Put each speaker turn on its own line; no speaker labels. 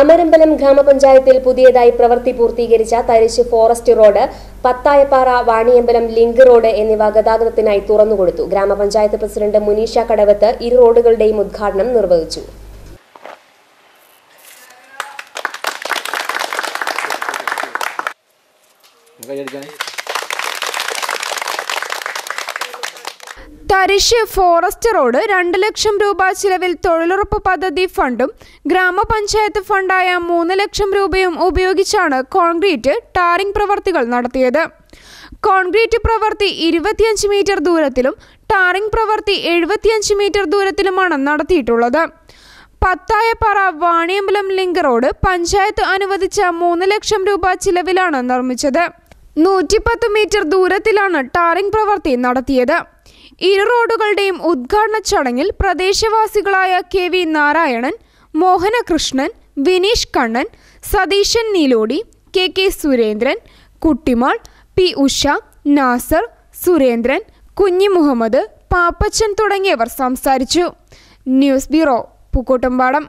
അമരമ്പലം ഗ്രാമപഞ്ചായത്തിൽ പുതിയതായി പ്രവൃത്തി പൂർത്തീകരിച്ച Tharish forest road Pathayappara Vaniyambalam link road എന്നിവ ഗതാഗതത്തിനായി തുറന്നുകൊടുത്തു. ഗ്രാമപഞ്ചായത്ത് പ്രസിഡന്റ് മുനീഷ കടവത്ത് ഇരു റോഡുകളുടെയും ഉദ്ഘാടനം നിർവഹിച്ചു.
തരിശ് ഫോറസ്റ്റ് റോഡ് രണ്ട് ലക്ഷം രൂപ ചിലവിൽ തൊഴിലുറപ്പ് പദ്ധതി ഫണ്ടും ഗ്രാമപഞ്ചായത്ത് ഫണ്ടായ മൂന്ന് ലക്ഷം രൂപയും ഉപയോഗിച്ചാണ് കോൺക്രീറ്റ് ടാറിംഗ് പ്രവർത്തികൾ നടത്തിയത്. കോൺക്രീറ്റ് പ്രവൃത്തി ഇരുപത്തിയഞ്ച് മീറ്റർ ദൂരത്തിലും ടാറിംഗ് പ്രവൃത്തി എഴുപത്തിയഞ്ച് മീറ്റർ ദൂരത്തിലുമാണ് നടത്തിയിട്ടുള്ളത്. പത്തായപ്പാറ വാണിയമ്പലം ലിങ്ക് റോഡ് പഞ്ചായത്ത് അനുവദിച്ച മൂന്ന് ലക്ഷം രൂപ ചിലവിലാണ് നിർമ്മിച്ചത്. നൂറ്റിപ്പത്ത് മീറ്റർ ദൂരത്തിലാണ് ടാറിംഗ് പ്രവൃത്തി നടത്തിയത്. ഇരു റോഡുകളുടെയും ഉദ്ഘാടന ചടങ്ങിൽ പ്രദേശവാസികളായ K V Narayanan Mohanakrishnan Vineesh Kannan Satheesan Neelodi K K Surendran Kuttimal P Usha Nasar Surendran Kunhi Muhammad Pappachan തുടങ്ങിയവർ സംസാരിച്ചു. News bureau Pookkottumpadam.